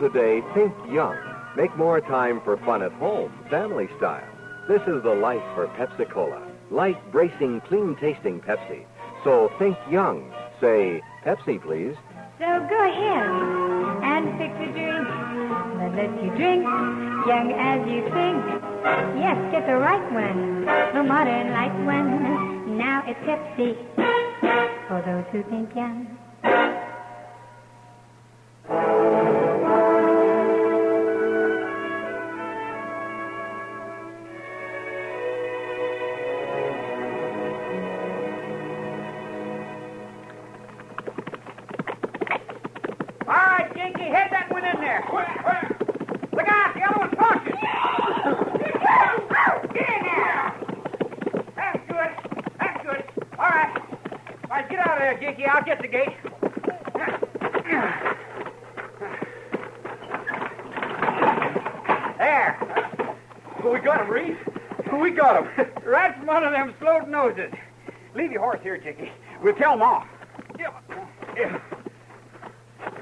Today think young, make more time for fun at home, family style. This is the life for Pepsi Cola. Light, bracing, clean tasting Pepsi. So think young. Say Pepsi, please. So go ahead and fix a drink that lets you drink young as you think. Yes, get the right one, the modern light one. Now it's Pepsi for those who think young. Get out of there, Jakey. I'll get the gate. There. We got him, Reed. We got him. Right from one of them Sloat noses. Leave your horse here, Jakey. We'll tell them off.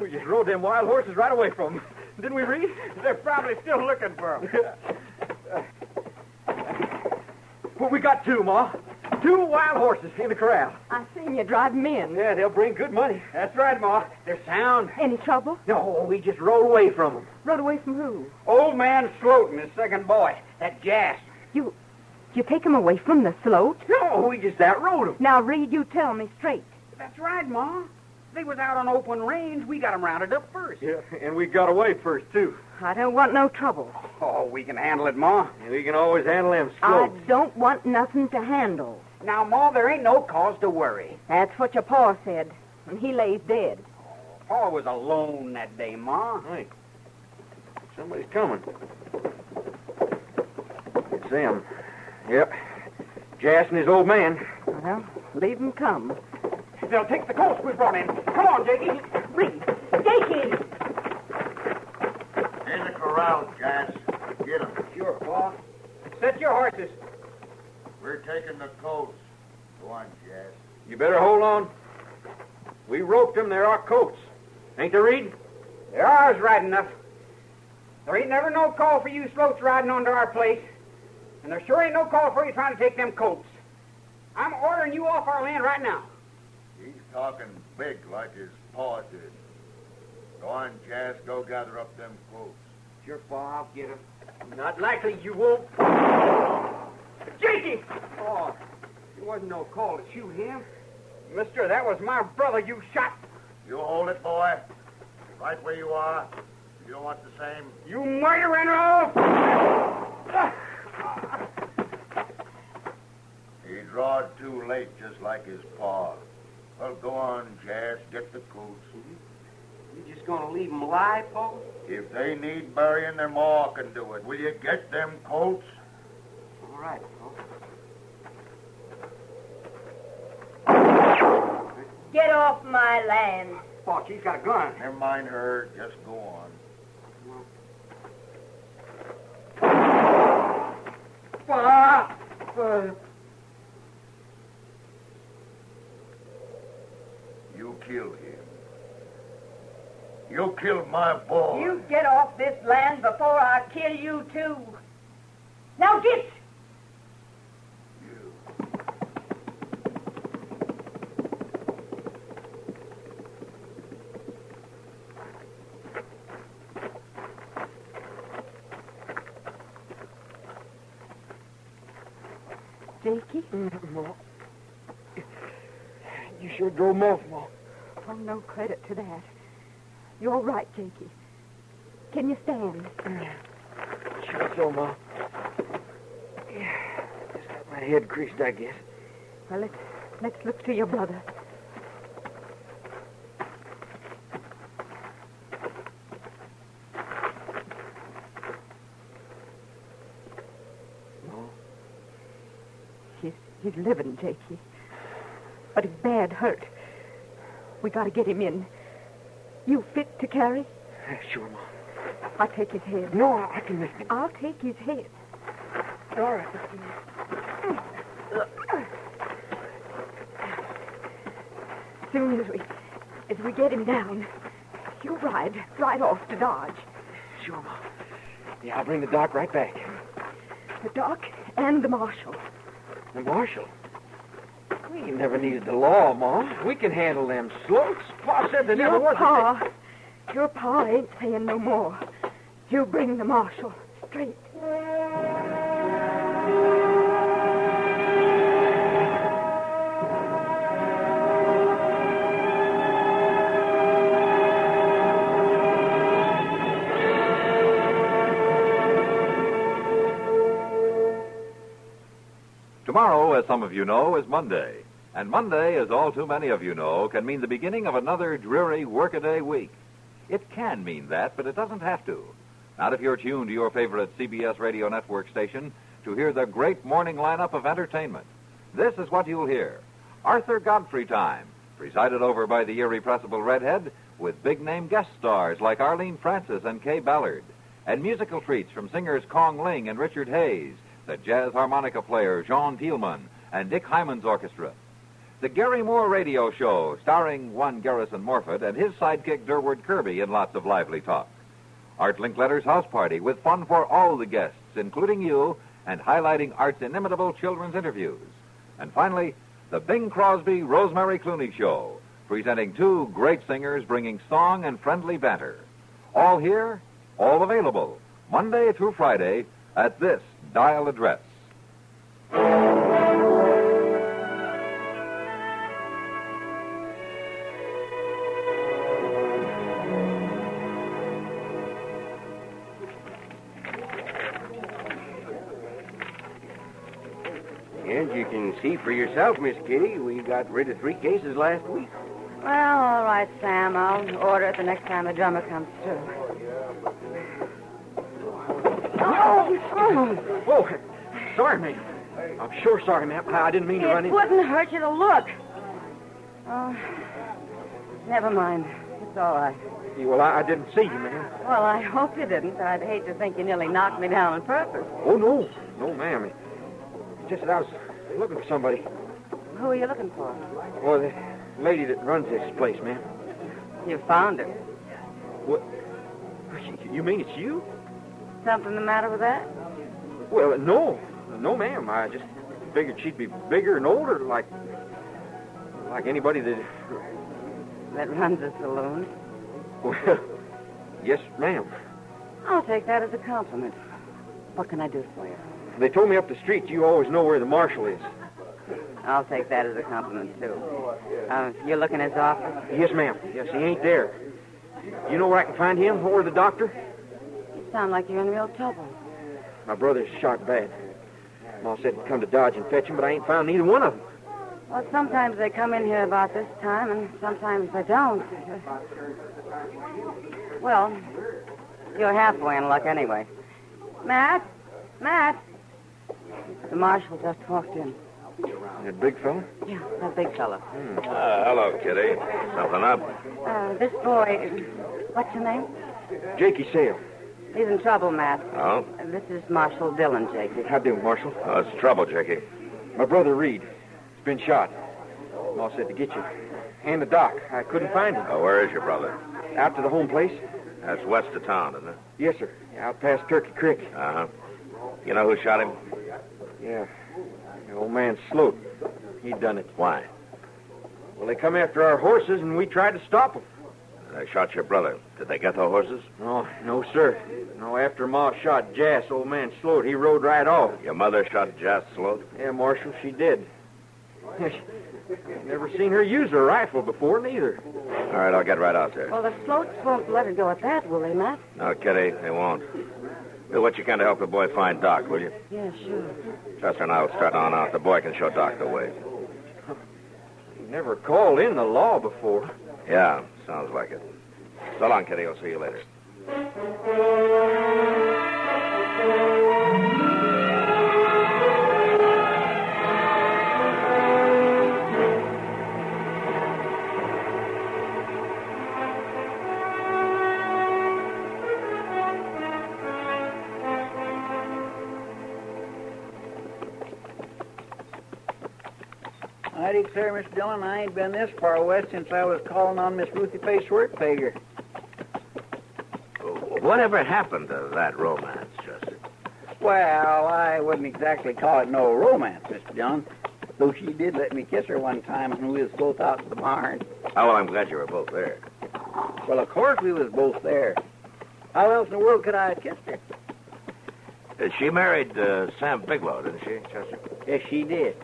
We just rode them wild horses right away from them. Didn't we, Reed? They're probably still looking for them. Well, we got two, Ma. Two wild horses in the corral. I seen you drive them in. Yeah, they'll bring good money. That's right, Ma. They're sound. Any trouble? No, we just rode away from them. Rode away from who? Old man Sloat and his second boy, that Jas. You, you take him away from the Sloat? No, we just outrode him. Now, Reed, you tell me straight. That's right, Ma. They was out on open range. We got 'em rounded up first. Yeah, and we got away first, too. I don't want no trouble. Oh, we can handle it, Ma. We can always handle them I slow. don't want nothing to handle. Now, Ma, there ain't no cause to worry. That's what your pa said, and he lays dead. Oh, pa was alone that day, Ma. Hey, somebody's coming. It's them. Yep. Jas and his old man. Well, leave 'em come. They'll take the colts we brought in. Come on, Jakey. Reed, Jakey! In the corral, Jas. Get him. Sure, Pa. Set your horses. We're taking the coats. Go on, Jas. You better hold on. We roped them. They're our coats. Ain't they, Reed? They're ours right enough. There ain't never no call for you sloats riding onto our place. And there sure ain't no call for you trying to take them coats. I'm ordering you off our land right now. He's talking big like his paw did. Go on, Jas. Go gather up them coats. Sure, Pa, I'll get 'em. Not likely you won't. Jakey! Oh, it wasn't no call to shoot him. Mister, that was my brother you shot. You hold it, boy. Right where you are. You don't want the same. You murdering off! He drawed too late, just like his paw. Well, go on, Jas. Get the coats. You just gonna leave him alive, Pa? If they need burying, their maw can do it. Will you get them coats? All right, Get off my land. Pa, she's got a gun. Never mind her. Just go on. Pa! Pa. You killed him. You killed my boy. You get off this land before I kill you, too. Now get! Jakey? Ma. You sure drove him off, Ma. Oh, no credit to that. You're right, Jakey. Can you stand? Sure so, Ma. Yeah. Just got my head creased, I guess. Well, let's, let's look to your brother. He's, he's living, Jakey. But he's bad hurt. We gotta get him in. You fit to carry? Uh, sure, Mom. I'll take his head. No, I I can lift him. I'll take his head. All right. Soon as we, as we get him down, you ride right off to Dodge. Sure, Mom. Yeah, I'll bring the doc right back. The doc and the marshal. The marshal. We ain't never needed the law, Ma. We can handle them sloats. Pa said there never was a pa, your pa ain't saying no more. You bring the marshal straight. As some of you know, is Monday. And Monday, as all too many of you know, can mean the beginning of another dreary workaday week. It can mean that, but it doesn't have to. Not if you're tuned to your favorite CBS radio network station to hear the great morning lineup of entertainment. This is what you'll hear. Arthur Godfrey time, presided over by the irrepressible redhead, with big name guest stars like Arlene Francis and Kaye Ballard, and musical treats from singers Kong Ling and Richard Hayes, the jazz harmonica player Jean Thielman, and Dick Hyman's orchestra. The Garry Moore Radio Show, starring one Garrison Morfit and his sidekick Durward Kirby in lots of lively talk. Art Linkletter's house party with fun for all the guests, including you, and highlighting Art's inimitable children's interviews. And finally, the Bing Crosby Rosemary Clooney Show, presenting two great singers bringing song and friendly banter. All here, all available, Monday through Friday, at this dial address. As you can see for yourself, Miss Kitty, we got rid of three cases last week. Well, all right, Sam. I'll order it the next time the drummer comes through. Oh, oh. sorry, ma'am. I'm sure sorry, ma'am. I I didn't mean to run in. It wouldn't hurt you to look. Oh, never mind. It's all right. Well, I, I didn't see you, ma'am. Well, I hope you didn't. I'd hate to think you nearly knocked me down on purpose. Oh, no. No, ma'am. It's just that I was looking for somebody. Who are you looking for? Well, the lady that runs this place, ma'am. You found her. What? You mean it's you? Something the matter with that? Well, no. No, ma'am. I just figured she'd be bigger and older, like. like anybody that. That runs a saloon. Well, yes, ma'am. I'll take that as a compliment. What can I do for you? They told me up the street you always know where the marshal is. I'll take that as a compliment, too. Uh, you're looking his office? Yes, ma'am. Yes, he ain't there. You know where I can find him or the doctor? You sound like you're in real trouble. My brother's shot bad. Ma said to come to Dodge and fetch him, but I ain't found neither one of them. Well, sometimes they come in here about this time, and sometimes they don't. Well, you're halfway in luck anyway. Matt? Matt? The marshal just walked in. That big fella? Yeah, that big fella. Uh, hello, Kitty. Something up? Uh, this boy, what's your name? Jakey Sale. He's in trouble, Matt. Oh? This is Marshal Dillon, Jakey. How do, you, Marshal? Oh, it's trouble, Jakey. My brother Reed. He's been shot. Ma said to get you. And the doc. I couldn't find him. Oh, where is your brother? Out to the home place? That's west of town, isn't it? Yes, sir. Out past Turkey Creek. Uh huh. You know who shot him? Yeah. The old man Sloat. He done it. Why? Well, they come after our horses, and we tried to stop them. They shot your brother. Did they get the horses? No, no, sir. No, after Ma shot Jas, old man Sloat, he rode right off. Your mother shot Jas Sloat? Yeah, Marshal, she did. Never seen her use a rifle before, neither. All right, I'll get right out there. Well, the Sloats won't let her go at that, will they, Matt? No, Kitty, they won't. Do what you can to help the boy find Doc, will you? Yeah, sure. Chester and I will start on out. The boy can show Doc the way. Never called in the law before. Yeah, sounds like it. So long, Kitty. I'll see you later. I declare, Miss Dillon, I ain't been this far west since I was calling on Miss Ruthie Face Workpager. Whatever happened to that romance, Chester? Well, I wouldn't exactly call it no romance, Mr. Dillon. Though she did let me kiss her one time when we was both out to the barn. Oh, well, I'm glad you were both there. Well, of course we was both there. How else in the world could I have kissed her? Uh, She married uh, Sam Bigelow, didn't she, Chester? Yes, she did.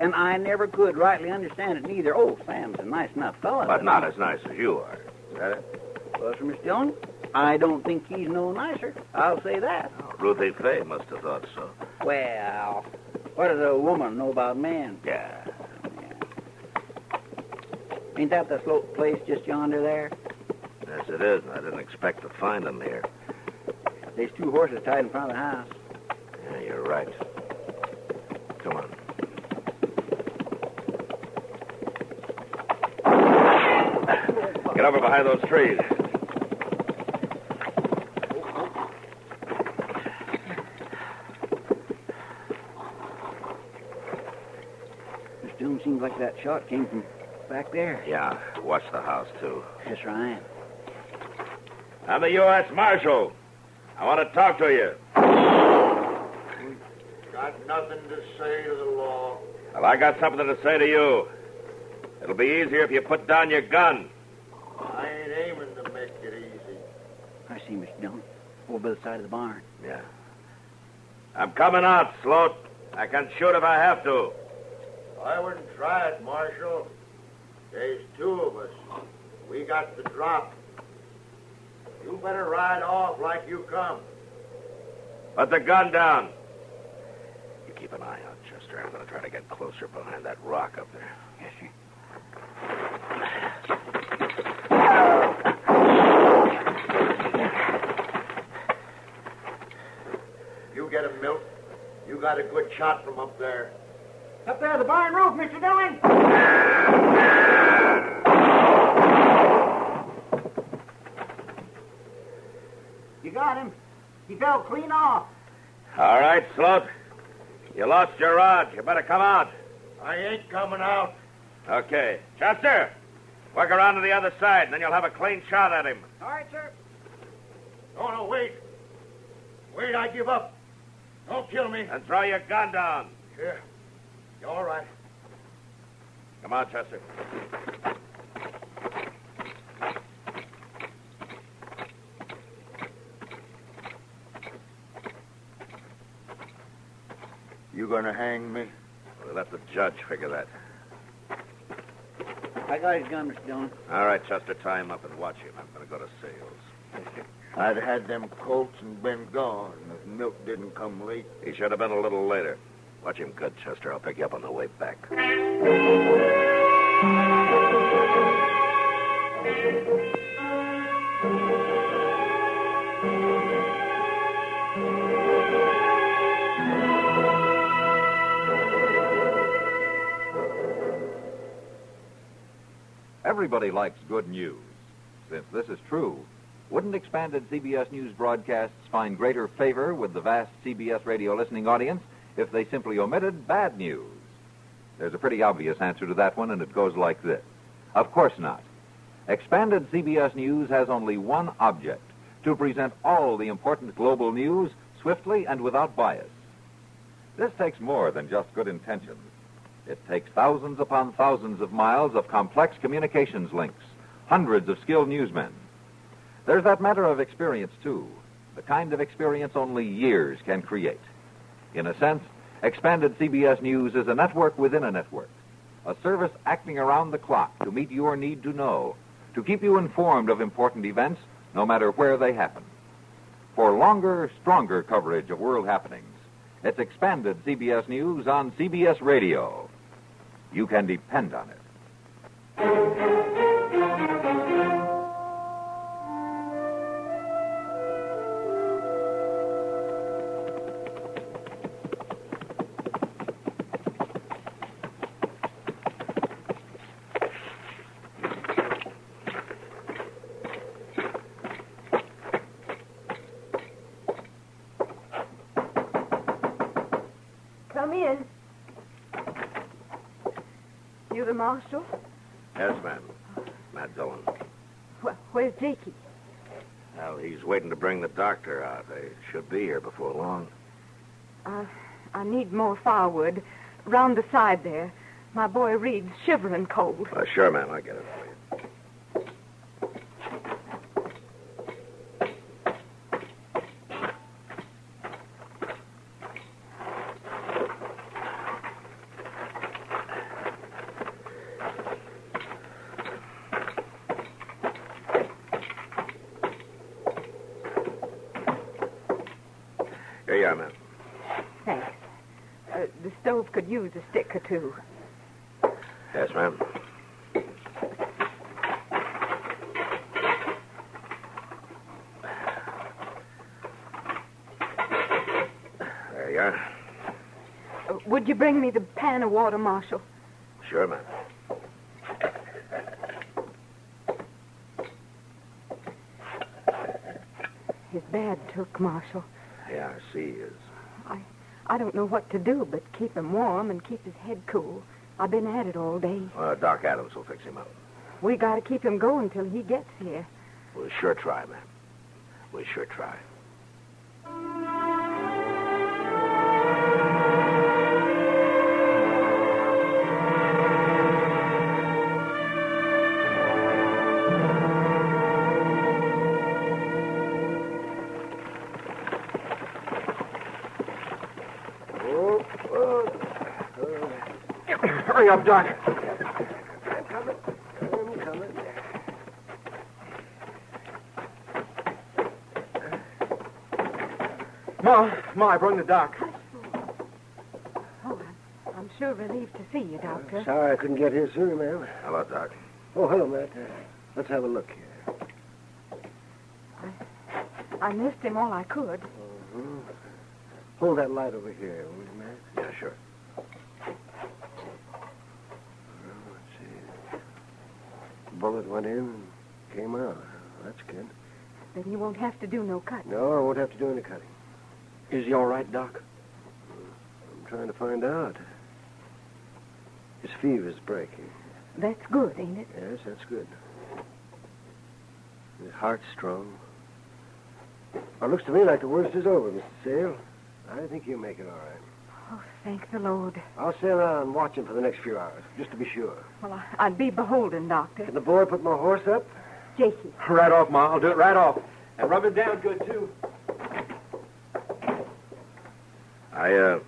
And I never could rightly understand it neither. Oh, Sam's a nice enough fellow. But not as nice as you are. Is that it? Well, sir, Miss Dillon, I don't think he's no nicer. I'll say that. Ruthie Fay must have thought so. Well, what does a woman know about men? Yeah. Ain't that the Sloat place just yonder there? Yes, it is. I didn't expect to find them here. There's two horses tied in front of the house. Yeah, you're right. Come on. Get over behind those trees. Miss Dillon seems like that shot came from back there. Yeah, watch the house, too. Yes, sir, I am. I'm the U.S. Marshal. I want to talk to you. Got nothing to say to the law. Well, I got something to say to you. It'll be easier if you put down your gun. I ain't aiming to make it easy. I see, Mr. Dillon. Over by the side of the barn. Yeah. I'm coming out, Sloat. I can shoot if I have to. I wouldn't try it, Marshal. There's two of us. We got the drop. You better ride off like you come. Put the gun down. You keep an eye out, Chester. I'm going to try to get closer behind that rock up there. Yes, sir. You get him, Milt. You got a good shot from up there. Up there, the barn roof, Mr. Dillon. You got him. He fell clean off. All right, Sloat. You lost your rod. You better come out. I ain't coming out. Okay. Chester, work around to the other side, and then you'll have a clean shot at him. All right, sir. No, no, wait. Wait, I give up. Don't kill me. And throw your gun down. Yeah. You all right? Come on, Chester. You gonna hang me? We'll let the judge figure that. I got his gun, Mr. Dillon. All right, Chester, tie him up and watch him. I'm going to go to sales. I'd had them colts and been gone if Milt didn't come late. He should have been a little later. Watch him good, Chester. I'll pick you up on the way back. Everybody likes good news. Since this is true, wouldn't expanded CBS News broadcasts find greater favor with the vast CBS radio listening audience if they simply omitted bad news? There's a pretty obvious answer to that one, and it goes like this Of course not. Expanded CBS News has only one object to present all the important global news swiftly and without bias. This takes more than just good intentions. It takes thousands upon thousands of miles of complex communications links, hundreds of skilled newsmen. There's that matter of experience, too, the kind of experience only years can create. In a sense, Expanded CBS News is a network within a network, a service acting around the clock to meet your need to know, to keep you informed of important events, no matter where they happen. For longer, stronger coverage of world happenings, it's Expanded CBS News on CBS Radio. You can depend on it. Marshal? Yes, ma'am. Matt Dillon. Wh- where's Jakey? Well, he's waiting to bring the doctor out. They should be here before long. I, I need more firewood. Round the side there. My boy Reed's shivering cold. Uh, sure, ma'am. I get it for you. Here you are, ma'am. Thanks. Uh, the stove could use a stick or two. Yes, ma'am. There you are. Uh, would you bring me the pan of water, Marshal? Sure, ma'am. His bad took, Marshal. Yeah, I see he is. I, don't know what to do but keep him warm and keep his head cool. I've been at it all day. Well, Doc Adams will fix him up. We got to keep him going till he gets here. We'll sure try, ma'am. We'll sure try. Hurry up, Doc. I'm coming. I'm coming. Ma, Ma, I brought the doc. Oh, I'm, I'm sure relieved to see you, Doctor. Sorry I couldn't get here sooner, ma'am. Hello, Doc. Oh, hello, Matt. Uh, let's have a look here. I missed him all I could. Mhm. Hold that light over here, will you, Matt? Yeah, sure. Well, let's see. Bullet went in and came out. That's good. Then you won't have to do no cutting. No, I won't have to do any cutting. Is he all right, Doc? I'm trying to find out. His fever's breaking. That's good, ain't it? Yes, that's good. His heart's strong. Well, it looks to me like the worst is over, Mr. Sale. I think you'll make it all right. Oh, thank the Lord. I'll stay around and watch him for the next few hours, just to be sure. Well, I, I'd be beholden, Doctor. Can the boy put my horse up? Jakey. Right off, Ma. I'll do it right off. And rub it down good, too. I, uh.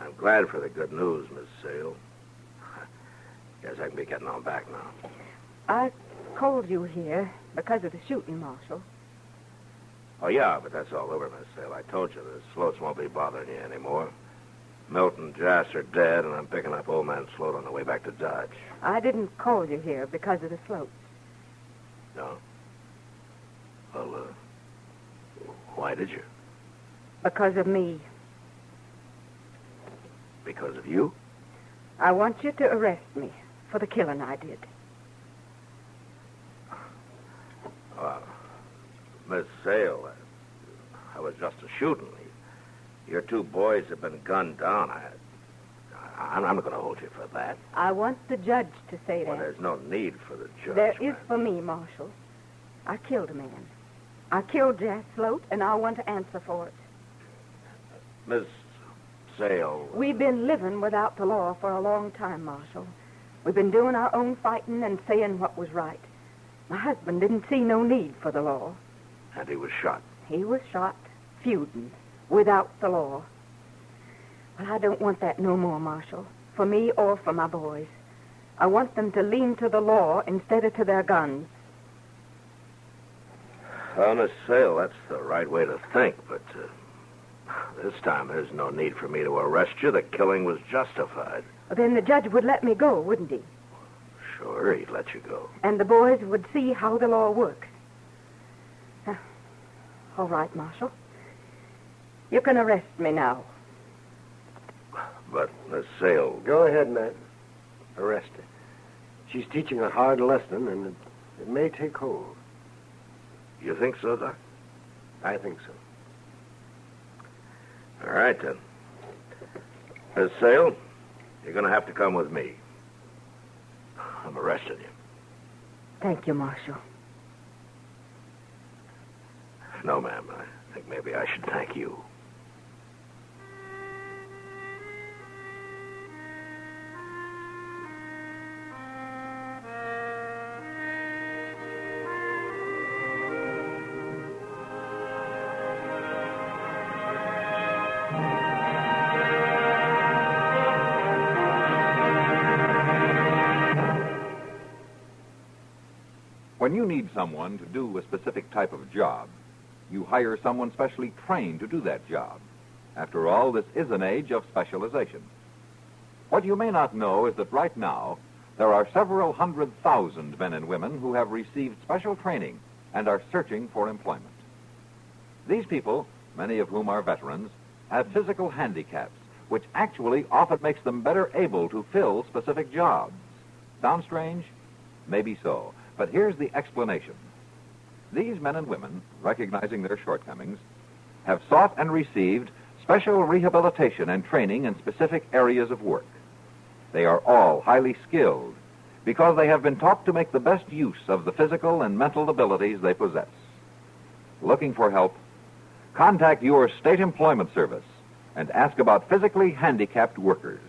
I'm glad for the good news, Miss Sale. Guess I can be getting on back now. I called you here because of the shooting, Marshal. Oh, yeah, but that's all over, Miss Sale. I told you the Sloats won't be bothering you anymore. Milton and Jas are dead, and I'm picking up old man Sloat on the way back to Dodge. I didn't call you here because of the slope. No? Well, uh. Why did you? Because of me. Because of you? I want you to arrest me for the killing I did. Uh, Miss Sale, I, I was just a shooting. Your two boys have been gunned down. I, I, I'm not going to hold you for that. I want the judge to say that. Well, that. there's no need for the judge. There is for me, Marshal. I killed a man. I killed Jas Sloat, and I want to answer for it. Miss Sale. We've been living without the law for a long time, Marshal. We've been doing our own fighting and saying what was right. My husband didn't see no need for the law. And he was shot. He was shot, feuding, without the law. Well, I don't want that no more, Marshal, for me or for my boys. I want them to lean to the law instead of to their guns. On a sale, that's the right way to think, but uh, this time there's no need for me to arrest you. The killing was justified. Then the judge would let me go, wouldn't he? Sure, he'd let you go. And the boys would see how the law works. All right, Marshal. You can arrest me now. But the sale. Go ahead, Matt. Arrest her. She's teaching a hard lesson, and it, it may take hold. You think so, Doc? I think so. All right, then. Miss Sale, you're going to have to come with me. I'm arresting you. Thank you, Marshal. No, ma'am. I think maybe I should thank you. When you need someone to do a specific type of job, you hire someone specially trained to do that job. After all, this is an age of specialization. What you may not know is that right now, there are several hundred thousand men and women who have received special training and are searching for employment. These people, many of whom are veterans, have physical handicaps, which actually often makes them better able to fill specific jobs. Sound strange? Maybe so. But here's the explanation. These men and women, recognizing their shortcomings, have sought and received special rehabilitation and training in specific areas of work. They are all highly skilled because they have been taught to make the best use of the physical and mental abilities they possess. Looking for help? Contact your state employment service and ask about physically handicapped workers.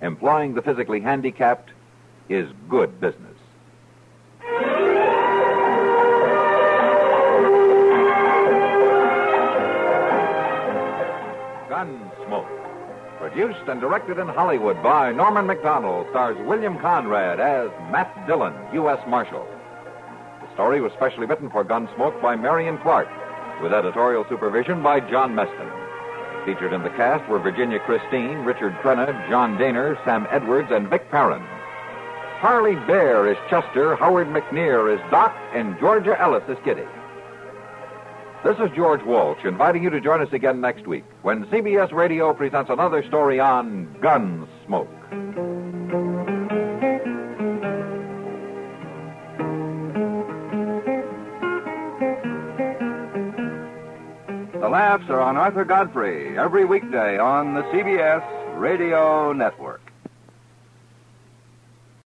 Employing the physically handicapped is good business. Gunsmoke. Produced and directed in Hollywood by Norman MacDonnell, stars William Conrad as Matt Dillon, U.S. Marshal. The story was specially written for Gunsmoke by Marian Clark, with editorial supervision by John Meston. Featured in the cast were Virginia Christine, Richard Crenna, John Dehner, Sam Edwards, and Vic Perrin. Parley Baer is Chester, Howard McNear is Doc, and Georgia Ellis is Kitty. This is George Walsh inviting you to join us again next week when CBS Radio presents another story on Gunsmoke. The laughs are on Arthur Godfrey every weekday on the CBS Radio Network.